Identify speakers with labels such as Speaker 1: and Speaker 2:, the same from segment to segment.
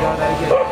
Speaker 1: God, I get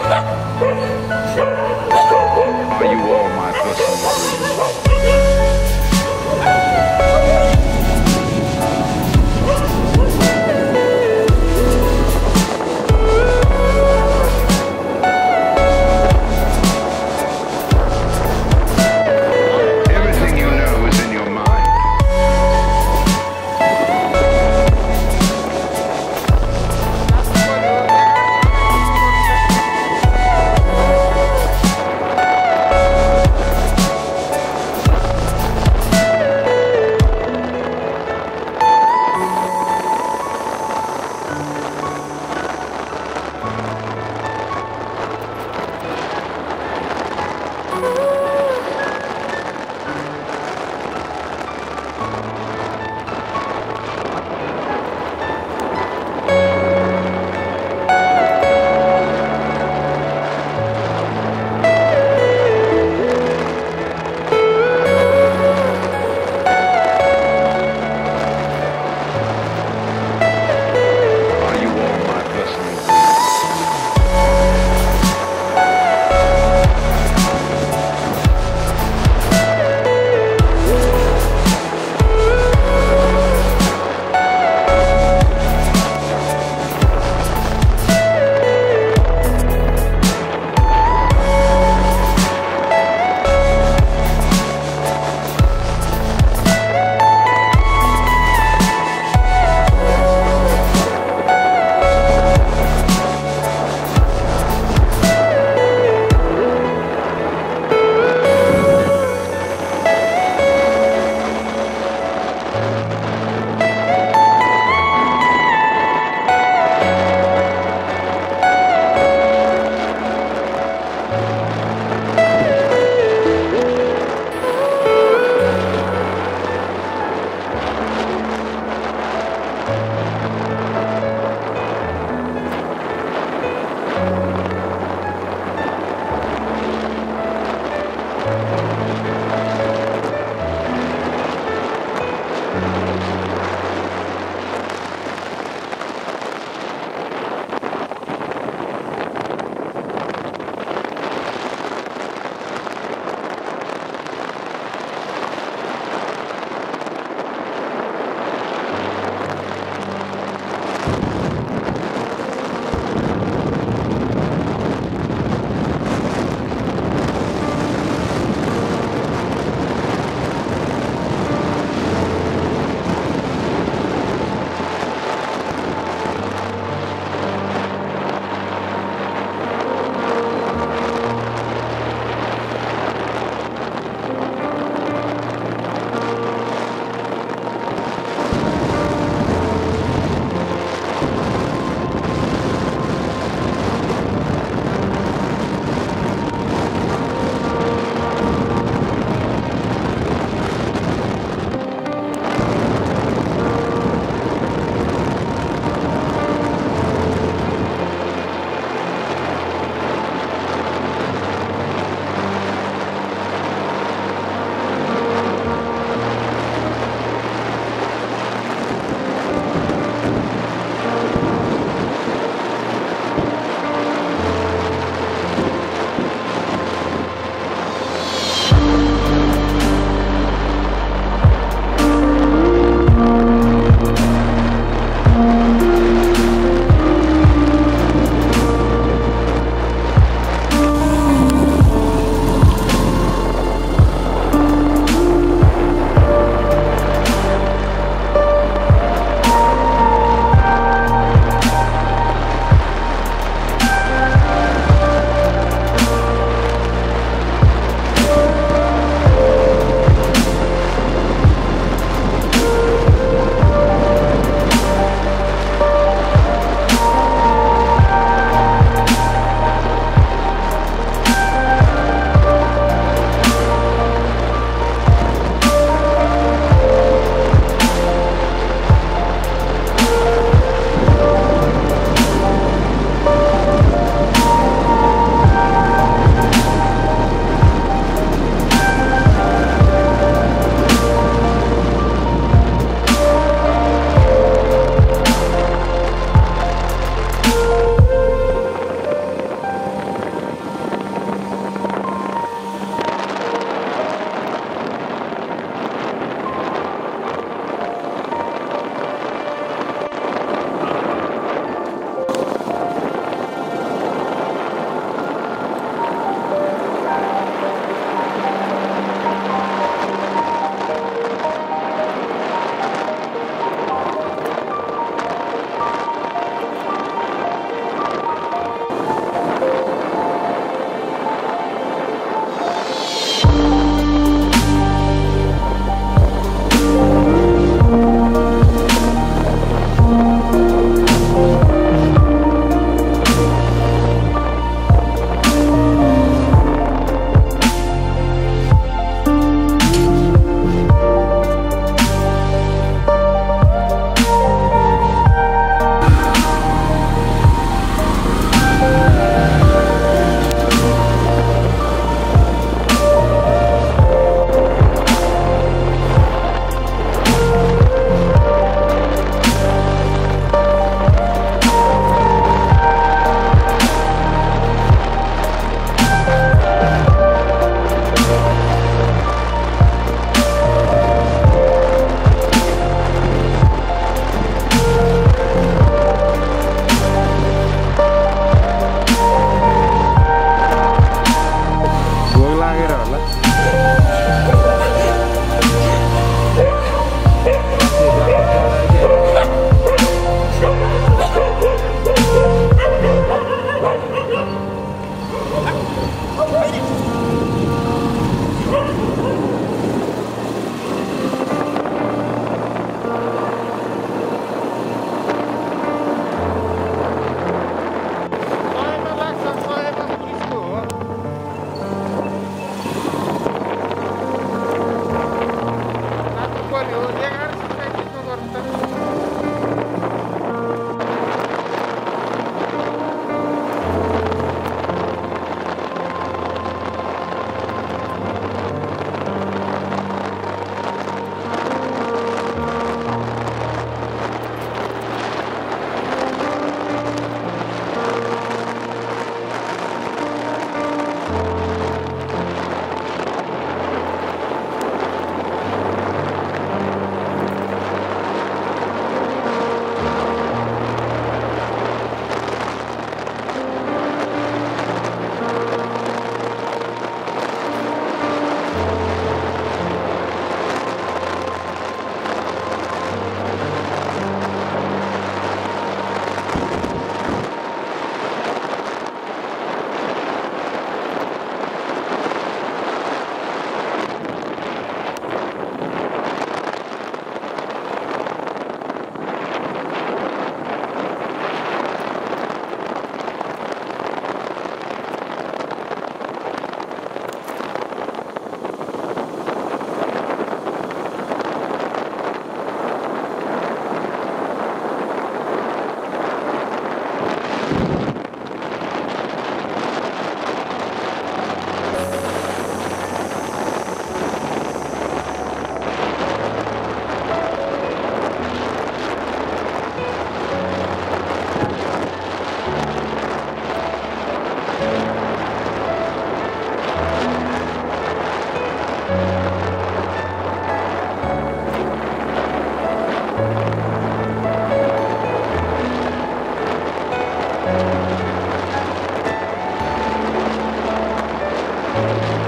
Speaker 1: Thank